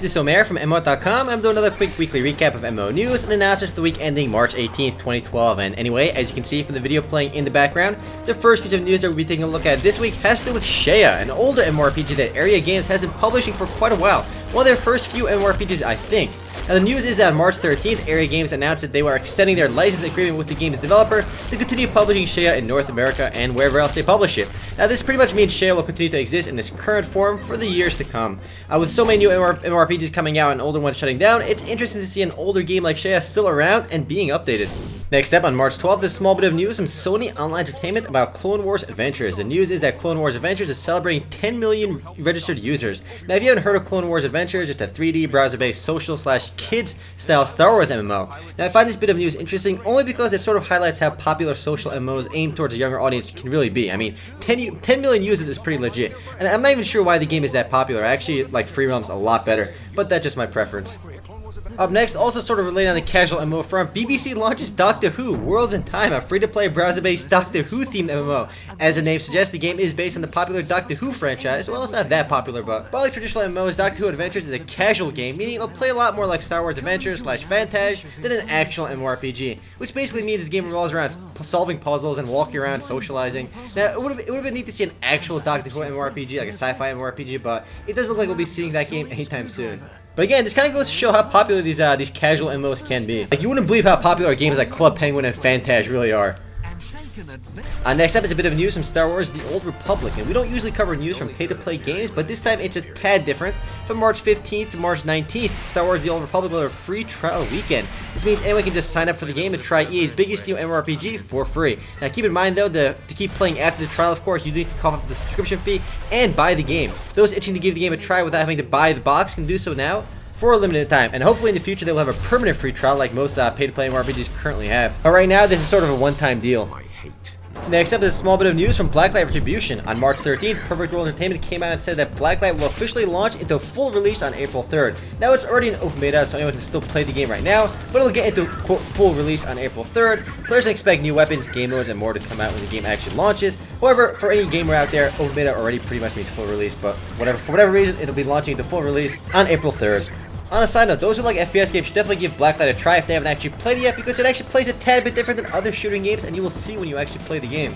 This is Omer from MMO.com. I'm doing another quick weekly recap of MMO news and announcements for the week ending March 18th, 2012. And anyway, as you can see from the video playing in the background, the first piece of news that we'll be taking a look at this week has to do with Shaiya, an older MMORPG that Aeria Games has been publishing for quite a while. One of their first few MMORPGs, I think. Now the news is that on March 13th, Aeria Games announced that they were extending their license agreement with the game's developer to continue publishing Shaiya in North America and wherever else they publish it. Now this pretty much means Shaiya will continue to exist in its current form for the years to come. Uh, with so many new MMORPGs coming out and older ones shutting down, it's interesting to see an older game like Shaiya still around and being updated. Next up, on March 12th, a small bit of news from Sony Online Entertainment about Clone Wars Adventures. The news is that Clone Wars Adventures is celebrating 10 million registered users. Now, if you haven't heard of Clone Wars Adventures, it's a 3D browser-based social slash kids style Star Wars MMO. Now, I find this bit of news interesting only because it sort of highlights how popular social MMOs aimed towards a younger audience can really be. I mean, 10, 10 million users is pretty legit, and I'm not even sure why the game is that popular. I actually like Free Realms a lot better, but that's just my preference. Up next, also sort of related on the casual MMO front, BBC launches Doctor Who Worlds in Time, a free-to-play browser-based Doctor Who themed MMO. As the name suggests, the game is based on the popular Doctor Who franchise. Well, it's not that popular, but, but like traditional MMOs, Doctor Who Adventures is a casual game, meaning it'll play a lot more like Star Wars Adventures slash Fantage than an actual MMORPG, which basically means the game revolves around solving puzzles and walking around socializing. Now, it would have it would have been neat to see an actual Doctor Who MMORPG, like a sci-fi MMORPG, but it doesn't look like we'll be seeing that game anytime soon. But again, this kind of goes to show how popular these uh, these casual MMOs can be. Like, you wouldn't believe how popular games like Club Penguin and Phantasm really are. Uh, next up is a bit of news from Star Wars The Old Republic, and we don't usually cover news from pay-to-play games, but this time it's a tad different. From March 15th to March 19th, Star Wars The Old Republic will have a free trial weekend. This means anyone can just sign up for the game and try EA's biggest new MMORPG for free. Now keep in mind though, the, to keep playing after the trial, of course, you need to cough up the subscription fee and buy the game. Those itching to give the game a try without having to buy the box can do so now for a limited time, and hopefully in the future they will have a permanent free trial like most uh, pay-to-play RPGs currently have. But right now, this is sort of a one-time deal. Next up is a small bit of news from Blacklight Retribution. On March 13th, Perfect World Entertainment came out and said that Blacklight will officially launch into full release on April 3rd. Now it's already in open beta, so anyone can still play the game right now, but it'll get into quote, full release on April 3rd. Players can expect new weapons, game modes, and more to come out when the game actually launches. However, for any gamer out there, open beta already pretty much means full release, but whatever for whatever reason, it'll be launching into full release on April 3rd. On a side note, those who like FPS games should definitely give Blacklight a try if they haven't actually played it yet because it actually plays a tad bit different than other shooting games and you will see when you actually play the game.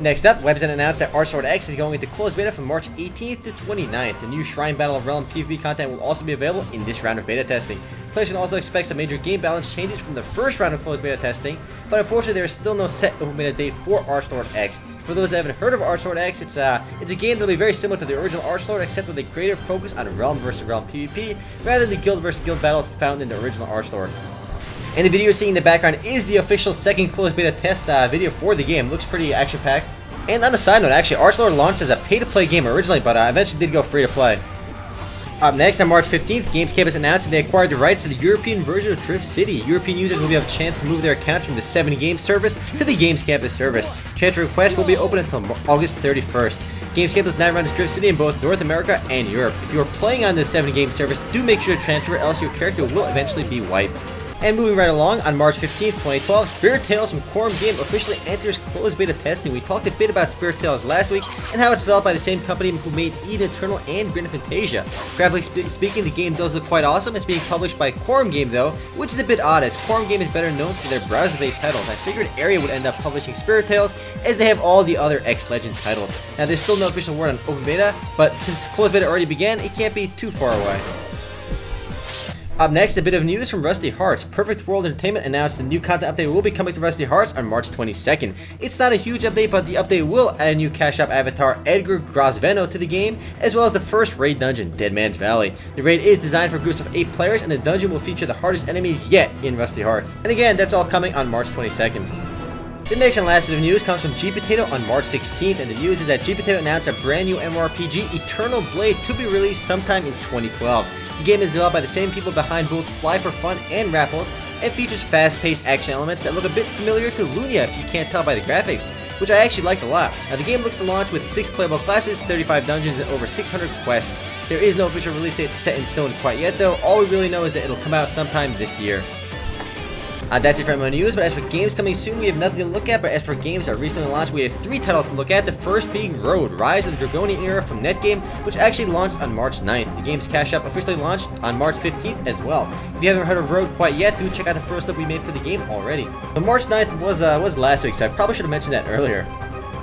Next up, Webzen announced that Archlord X is going into closed beta from March 18th to 29th. The new Shrine Battle of Realm PvP content will also be available in this round of beta testing. Can also expects some major game balance changes from the first round of closed beta testing, but unfortunately there is still no set open beta date for Archlord X. For those that haven't heard of Archlord X, it's, uh, it's a game that'll be very similar to the original Archlord, except with a greater focus on realm versus realm PvP, rather than the guild versus guild battles found in the original Archlord. And the video you're seeing in the background is the official second closed beta test uh, video for the game. Looks pretty action-packed. And on a side note, actually, Archlord launched as a pay-to-play game originally, but uh, eventually did go free-to-play. Up next, on March 15th, Games Campus has announced that they acquired the rights to the European version of Drift City. European users will have a chance to move their accounts from the 7 Games service to the Games Campus service. Transfer requests will be open until August 31st. Games Campus now runs Drift City in both North America and Europe. If you are playing on the 7 Game service, do make sure to transfer, else your character will eventually be wiped. And moving right along, on March 15th, 2012, Spirit Tales from Koram Game officially enters closed beta testing. We talked a bit about Spirit Tales last week and how it's developed by the same company who made Eden Eternal and Grand Fantasia. Graphically spe speaking, the game does look quite awesome. It's being published by Koram Game though, which is a bit odd as Koram Game is better known for their browser-based titles. I figured Aeria would end up publishing Spirit Tales as they have all the other X Legends titles. Now there's still no official word on open beta, but since closed beta already began, it can't be too far away. Up next, a bit of news from Rusty Hearts. Perfect World Entertainment announced the new content update will be coming to Rusty Hearts on March 22nd. It's not a huge update, but the update will add a new cash shop avatar, Edgar Grosvenor, to the game, as well as the first raid dungeon, Dead Man's Valley. The raid is designed for groups of 8 players, and the dungeon will feature the hardest enemies yet in Rusty Hearts. And again, that's all coming on March 22nd. The next and last bit of news comes from GPotato on March 16th, and the news is that GPotato announced a brand new MMORPG, Eternal Blade, to be released sometime in 2012. The game is developed by the same people behind both Fly for Fun and Rappelz, and features fast-paced action elements that look a bit familiar to Lunia if you can't tell by the graphics, which I actually liked a lot. Now the game looks to launch with 6 playable classes, 35 dungeons, and over 600 quests. There is no official release date set in stone quite yet though, all we really know is that it'll come out sometime this year. Uh, that's it for MMO news, but as for games coming soon, we have nothing to look at, but as for games that recently launched, we have three titles to look at, the first being RODE, Rise of the Dragonian Era from NetGame, which actually launched on March 9th. The game's cash up officially launched on March 15th as well. If you haven't heard of RODE quite yet, do check out the first look we made for the game already. But March 9th was, uh, was last week, so I probably should have mentioned that earlier.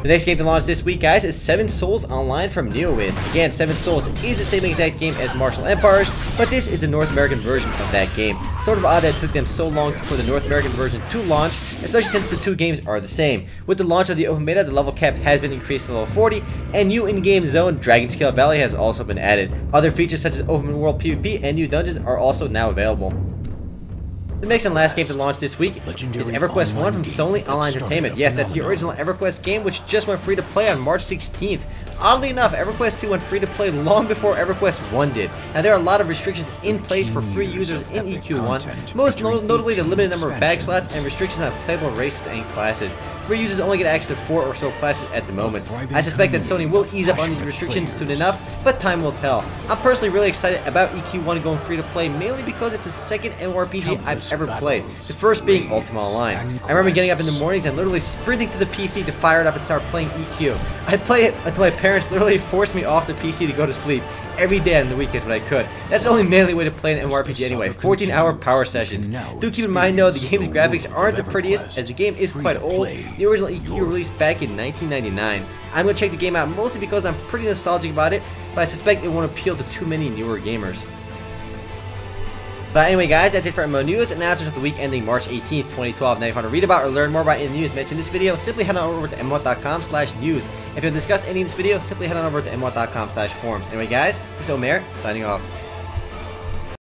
The next game to launch this week, guys, is Seven Souls Online from NeoWiz. Again, Seven Souls is the same exact game as Martial Empires, but this is the North American version of that game. Sort of odd that it took them so long for the North American version to launch, especially since the two games are the same. With the launch of the open beta, the level cap has been increased to level 40, and new in-game zone, Dragon Scale Valley, has also been added. Other features such as open world PvP and new dungeons are also now available. The next and last game to launch this week Legendary is EverQuest 1 from Sony Online Entertainment. Yes, that's the original EverQuest game, which just went free to play on March 16th. Oddly enough, EverQuest 2 went free to play long before EverQuest 1 did. Now there are a lot of restrictions in place for free users in EQ1, most no notably the limited number of bag slots and restrictions on playable races and classes. Free users only get access to 4 or so classes at the moment. I suspect that Sony will ease up on these restrictions soon enough, but time will tell. I'm personally really excited about EQ1 going free to play, mainly because it's the second MMORPG I've ever played, the first being Ultima Online. I remember getting up in the mornings and literally sprinting to the PC to fire it up and start playing EQ. I'd play it until my parents literally forced me off the PC to go to sleep, every day on the weekends when I could. That's the only manly way to play an MMORPG anyway, 14 hour power sessions. Do keep in mind though, the game's graphics aren't the prettiest, as the game is quite old. The original EQ released back in 1999. I'm gonna check the game out mostly because I'm pretty nostalgic about it, but I suspect it won't appeal to too many newer gamers. But anyway, guys, that's it for MMO News. Announcements of the week ending March 18th, 2012. Now, if you want to read about or learn more about any news mentioned in this video, simply head on over to MMO.com slash news. If you want to discuss any of this video, simply head on over to MMO.com slash forums. Anyway, guys, this is Omer, signing off.